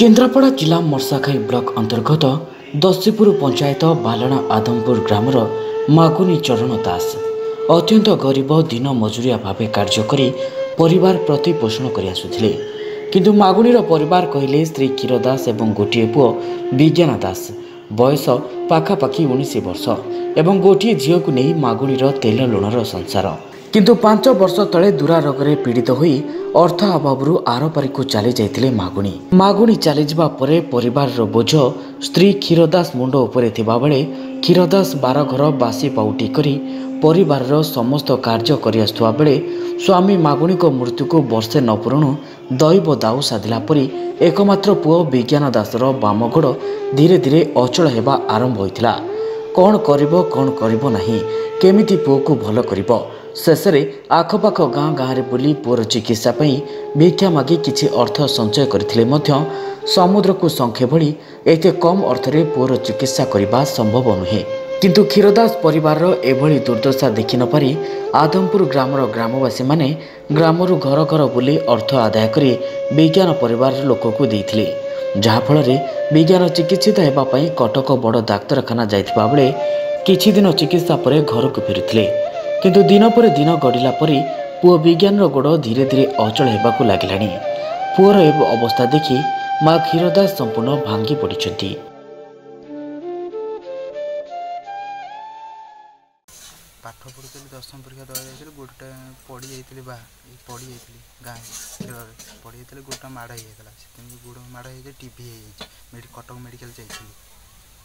କେନ୍ଦ୍ରାପଡ଼ା ଜିଲ୍ଲା ମର୍ଷାଖାଇ ବ୍ଲକ ଅନ୍ତର୍ଗତ ଦଶୀପୁର ପଞ୍ଚାୟତ ବାଲଣା ଆଦମପୁର ଗ୍ରାମର ମାଗୁନି ଚରଣ ଦାସ। ଅତ୍ୟନ୍ତ ଗରିବ ଦିନ ମଜୁରିଆ ଭାବେ କାର୍ଯ୍ୟ କରି ପରିବାର ପ୍ରତିପୋଷଣ କରି ଆସୁଥିଲେ। କିନ୍ତୁ ମାଗୁଣିର ପରିବାର କହିଲେ ସ୍ତ୍ରୀ କ୍ଷୀର ଦାସ ଏବଂ ଗୋଟିଏ ପୁଅ ବିଜ୍ଞାନ ଦାସ। ବୟସ ପାଖାପାଖି ଉଣେଇଶ ବର୍ଷ ଏବଂ ଗୋଟିଏ ଝିଅକୁ ନେଇ ମାଗୁଣିର ତେଲ ଲୁଣର ସଂସାର। କିନ୍ତୁ ପାଞ୍ଚ ବର୍ଷ ତଳେ ଦୁରାରୋଗରେ ପୀଡ଼ିତ ହୋଇ ଅର୍ଥ ଅଭାବରୁ ଆରପାରିକୁ ଚାଲି ଯାଇଥିଲେ ମାଗୁଣି। ମାଗୁଣି ଚାଲିଯିବା ପରେ ପରିବାରର ବୋଝ ସ୍ତ୍ରୀ କ୍ଷୀରଦାସ ମୁଣ୍ଡ ଉପରେ ଥିବାବେଳେ କ୍ଷୀରଦାସ ବାର ଘର ବାସି ପାଉଟି କରି ପରିବାରର ସମସ୍ତ କାର୍ଯ୍ୟ କରିଆସୁଥିବା ବେଳେ ସ୍ୱାମୀ ମାଗୁଣିଙ୍କ ମୃତ୍ୟୁକୁ ବର୍ଷେ ନ ପୁରୁଣୁ ଦୈବ ଦାଉ ସାଧିଲା ପରି ଏକମାତ୍ର ପୁଅ ବିଜ୍ଞାନ ଦାସର ବାମ ଗୋଡ଼ ଧୀରେ ଧୀରେ ଅଚଳ ହେବା ଆରମ୍ଭ ହୋଇଥିଲା। କ'ଣ କରିବ କ'ଣ କରିବ ନାହିଁ କେମିତି ପୁଅକୁ ଭଲ କରିବ? ଶେଷରେ ଆଖପାଖ ଗାଁ ଗାଁରେ ବୁଲି ପୁଅର ଚିକିତ୍ସା ପାଇଁ ଭିକ୍ଷା ମାଗି କିଛି ଅର୍ଥ ସଞ୍ଚୟ କରିଥିଲେ ମଧ୍ୟ ସମୁଦ୍ରକୁ ଶଙ୍ଖେ ଭଳି ଏତେ କମ୍ ଅର୍ଥରେ ପୁଅର ଚିକିତ୍ସା କରିବା ସମ୍ଭବ ନୁହେଁ। କିନ୍ତୁ କ୍ଷୀରଦାସ ପରିବାରର ଏଭଳି ଦୁର୍ଦ୍ଦଶା ଦେଖି ନପାରି ଆଦମପୁର ଗ୍ରାମର ଗ୍ରାମବାସୀମାନେ ଗ୍ରାମରୁ ଘର ଘର ବୁଲି ଅର୍ଥ ଆଦାୟ କରି ବିଜ୍ଞାନ ପରିବାରର ଲୋକକୁ ଦେଇଥିଲେ। ଯାହାଫଳରେ ବିଜ୍ଞାନ ଚିକିତ୍ସିତ ହେବା ପାଇଁ କଟକ ବଡ଼ ଡାକ୍ତରଖାନା ଯାଇଥିବା ବେଳେ କିଛି ଦିନ ଚିକିତ୍ସା ପରେ ଘରକୁ ଫେରୁଥିଲେ। କିନ୍ତୁ ଦିନ ପରେ ଦିନ ଗଡ଼ିଲା ପରେ ପୁଅ ବିଜ୍ଞାନର ଗୋଡ଼ ଧୀରେ ଧୀରେ ଅଚଳ ହେବାକୁ ଲାଗିଲାଣି। ପୁଅର ଏ ଅବସ୍ଥା ଦେଖି ମା କ୍ଷୀରଦାସ ସମ୍ପୂର୍ଣ୍ଣ ଭାଙ୍ଗି ପଡ଼ିଛନ୍ତି। ପାଠ ପଢ଼ୁଥିଲି ଦଶମ ପରୀକ୍ଷା ଦେବାକୁ ଯାଇଥିଲି ଗୋଡ଼ଟା ପଡ଼ି ଯାଇଥିଲି ବା ପଡ଼ି ଯାଇଥିଲି ଗାଁ ଖେଳରେ ପଡ଼ି ଯାଇଥିଲି ଗୋଡ଼ଟା ମାଡ଼ ହେଇଯାଇଥିଲା। ସେଥିପାଇଁ ଗୋଡ଼ ମାଡ଼ ହେଇଯାଇଛି ଟିଭି ହେଇଯାଇଛି। କଟକ ମେଡ଼ିକାଲ ଯାଇଥିଲି।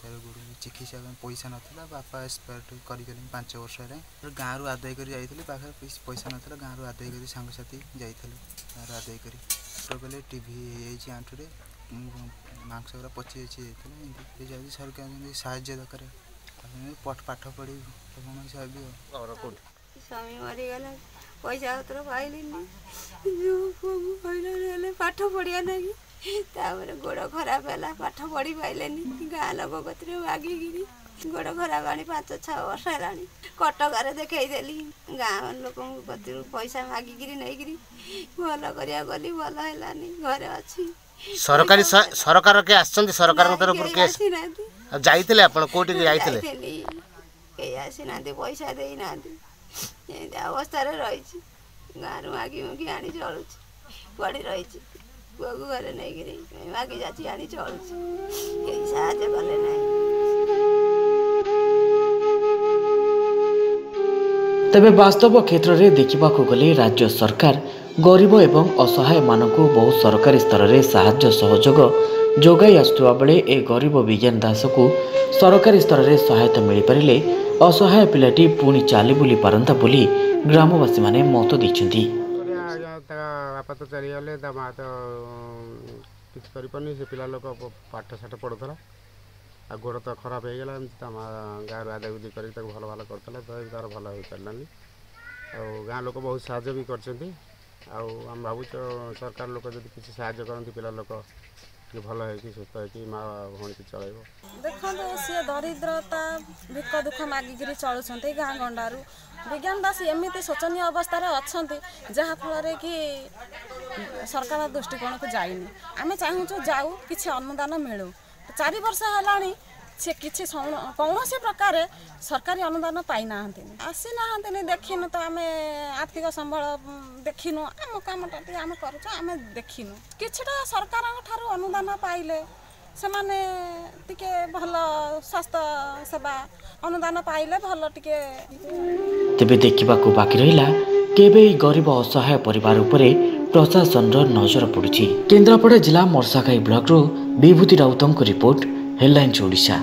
ତାପରେ ଗୋଡ଼ ଚିକିତ୍ସା ପାଇଁ ପଇସା ନଥିଲା ବାପା ଏକ୍ସପାୟାର୍ଡ କରିଗଲେ ପାଞ୍ଚ ବର୍ଷ ହେଲାଣି ଗାଁରୁ ଆଦାୟ କରି ଯାଇଥିଲି ପାଖରେ ପଇସା- ପଇସା ନଥିଲା ଗାଁରୁ ଆଦାୟ କରି ସାଙ୍ଗସାଥି ଯାଇଥିଲୁ ଗାଁରୁ ଆଦାୟ କରି। ଡକ୍ଟର କହିଲେ ଟିଭି ହେଇଯାଇଛି ଆଣ୍ଠୁରେ ମୁଁ ମାଂସ ଗୁରା ପଚି ପଚି ଯାଇଥିଲା ଏମିତି ଯାଉଛି ସରକାର ଯେମିତି ସାହାଯ୍ୟ ଦରକାର। ତାପରେ ପାଠ- ପାଠ ପଢ଼ି କ'ଣ ହିସାବ ଆଉ ସ୍ୱାମୀ ମରିଗଲା ପଇସା ପତ୍ର ପାଇଲିନି। ଯୋଉ ପୁଅକୁ ହଇରାଣ ହେଲେ ପାଠ ପଢ଼ିବା ନାଗି ତାପରେ ଗୋଡ଼ ଖରାପ ହେଲା ପାଠ ପଢ଼ି ପାଇଲେନି ଗାଁ ଲୋକ କତିରେ ମାଗିକିରି ଗୋଡ଼ ଖରାପ ଆଣି ପାଞ୍ଚ ଛଅ ବର୍ଷ ହେଲାଣି କଟକରେ ଦେଖେଇଦେଲି ଗାଁ ଲୋକଙ୍କ କତିରୁ ପଇସା ମାଗିକିରି ନେଇକିରି ଭଲ କରିବାକୁ ଗଲି ଭଲ ହେଲାନି ଘରେ ଅଛି। ସରକାରୀ ସହା- ସରକାର କିଏ ଆସିଛନ୍ତି? ସରକାରଙ୍କ ନାଇଁ, ତରଫରୁ କେହି କିଏ ଆସିନାହାନ୍ତି। ଆଉ ଯାଇଥିଲେ ଆପଣ? କୋଉଠିକି ଯାଇଥିଲେ? ଯାଇଥିଲି। କେହି ଆସିନାହାନ୍ତି ପଇସା ଦେଇନାହାନ୍ତି। ଏମିତି ଅବସ୍ଥାରେ ରହିଛି। ଗାଁରୁ ମାଗି ମାଗି ଆଣି ଚଳୁଛି ପଡ଼ି ରହିଛି? ପୁଅକୁ ଘରେ ନେଇକିରି ମାଗି ଯାଚି ଆଣି ଚଳୁଛି। କେହି ସାହାଯ୍ୟ କଲେ ନାହିଁ। ତେବେ ବାସ୍ତବ କ୍ଷେତ୍ରରେ ଦେଖିବାକୁ ଗଲେ ରାଜ୍ୟ ସରକାର ଗରିବ ଏବଂ ଅସହାୟମାନଙ୍କୁ ବହୁ ସରକାରୀ ସ୍ତରରେ ସାହାଯ୍ୟ ସହଯୋଗ ଯୋଗାଇ ଆସୁଥିବା ବେଳେ ଏ ଗରିବ ବିଜ୍ଞାନ ଦାସକୁ ସରକାରୀ ସ୍ତରରେ ସହାୟତା ମିଳିପାରିଲେ ଅସହାୟ ପିଲାଟି ପୁଣି ଚାଲି ବୁଲି ପାରନ୍ତା ବୋଲି ଗ୍ରାମବାସୀମାନେ ମତ ଦେଇଛନ୍ତି। କରିବା ଆଜ୍ଞା ତା ବାପା ତ ଚାଲିଗଲେ ତା ମା ତ କିଛି କରିପାରୁନି ସେ ପିଲା ଲୋକ ପ- ପାଠ ସାଠ ପଢ଼ୁଥିଲା। ଆଉ ଗୋଡ଼ ତ ଖରାପ ହେଇଗଲା ଏମିତି ତା ମା ଗାଁରୁ ଆଦାଗୁଦି କରିକି ତାକୁ ଭଲ ଭଲ କରୁଥିଲା ତ ଏବେ ତାର ଭଲ ହେଇପାରିଲାନି ଆଉ ଗାଁ ଲୋକ ବହୁତ ସାହାଯ୍ୟ ବି କରିଛନ୍ତି। ଆଉ ଆମେ ଭାବୁଛୁ ସରକାର ଲୋକ ଯଦି କିଛି ସାହାଯ୍ୟ କରନ୍ତି ପିଲା ଲୋକ ଟିକେ ଭଲ ହେଇକି ସୁସ୍ଥ ହେଇକି ମା ଭଉଣୀକି ଚଳାଇବ। ଦେଖନ୍ତୁ ସିଏ ଦରିଦ୍ରତା ଭିକ ଦୁଃଖ ମାଗିକିରି ଚଳୁଛନ୍ତି ଗାଁ ଗଣ୍ଡାରୁ। ବିଜ୍ଞାନ ଦାସ ଏମିତି ଶୋଚନୀୟ ଅବସ୍ଥାରେ ଅଛନ୍ତି ଯାହାଫଳରେ କି ସରକାର ଦୃଷ୍ଟିକୋଣକୁ ଯାଇନି। ଆମେ ଚାହୁଁଛୁ ଯାଉ କିଛି ଅନୁଦାନ ମିଳୁ। ଚାରି ବର୍ଷ ହେଲାଣି ସେ କିଛି ସୌଣ- କୌଣସି ପ୍ରକାରେ ସରକାରୀ ଅନୁଦାନ ପାଇନାହାନ୍ତି ଆସିନାହାନ୍ତିନି ଦେଖିନୁ ତ ଆମେ ଆର୍ଥିକ ସମ୍ବଳ ଉଁ, ଦେଖିନୁ। ଆମ କାମଟା ଟିକେ ଆମେ କରୁଛୁ ଆମେ ଦେଖିନୁ। କିଛିଟା ସରକାରଙ୍କ ଠାରୁ ଅନୁଦାନ ପାଇଲେ ସେମାନେ ଟିକେ ଭଲ ସ୍ୱାସ୍ଥ୍ୟ ସେବା ଅନୁଦାନ ପାଇଲେ ଭଲ ଟିକେ ତେବେ ଦେଖିବାକୁ ବାକି ରହିଲା କେବେ ଏହି ଗରିବ ଅସହାୟ ପରିବାର ଉପରେ ପ୍ରଶାସନର ନଜର ପଡୁଛି। କେନ୍ଦ୍ରାପଡ଼ା ଜିଲ୍ଲା ମର୍ଷାଘାଇ ବ୍ଲକରୁ ବିଭୂତି ରାଉତଙ୍କ ରିପୋର୍ଟ ହେଡଲାଇନ୍ସ ଓଡ଼ିଶା।